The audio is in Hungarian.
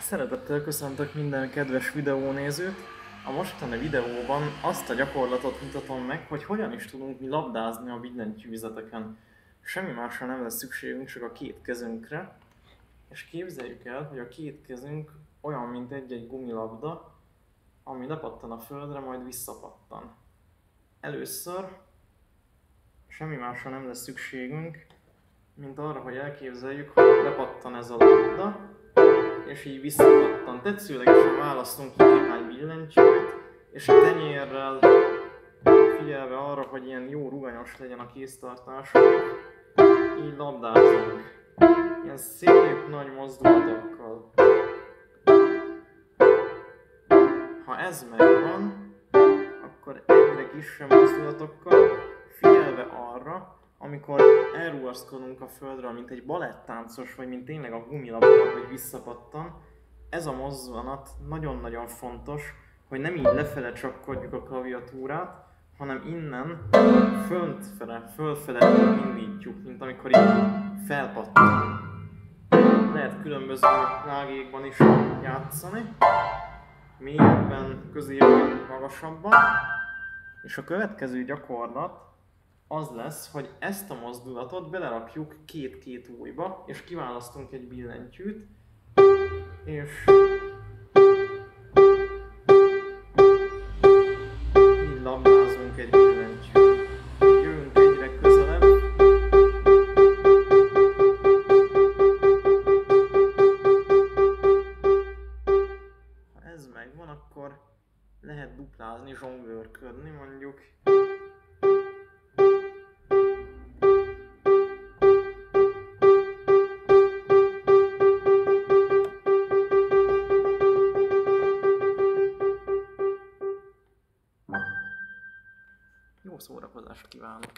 Szeretettel köszöntök minden kedves videónézőt! A mostani videóban azt a gyakorlatot mutatom meg, hogy hogyan is tudunk mi labdázni a billentyűzeteken. Semmi másra nem lesz szükségünk, csak a két kezünkre. És képzeljük el, hogy a két kezünk olyan, mint egy-egy gumilabda, ami lepattan a földre, majd visszapattan. Először semmi másra nem lesz szükségünk, mint arra, hogy elképzeljük, hogy lepattan ez a labda, és így visszapattan. Tetszőlegesen választunk ki néhány billentyűt, és a tenyérrel figyelve arra, hogy ilyen jó ruganyos legyen a kéztartásunk, így labdázunk. Ilyen szép nagy mozdulatokkal. Ha ez megvan, akkor egyre kisebb mozdulatokkal figyelve arra, amikor elrugaszkodunk a földről, mint egy balettáncos, vagy mint tényleg a gumilabda, hogy visszapattan, ez a mozzanat nagyon-nagyon fontos, hogy nem így lefele csapkodjuk a klaviatúrát, hanem innen föntfele, fölfele indítjuk, mint amikor így felpattan. Lehet különböző lágékban is játszani, mélyebben, középben, magasabban. És a következő gyakorlat az lesz, hogy ezt a mozdulatot belerakjuk két-két újba, és kiválasztunk egy billentyűt, és így labdázunk egy billentyűt. Jövünk egyre közelebb. Ez megvan, akkor lehet duplázni, zsonglőrködni mondjuk. Jó szórakozást kívánok!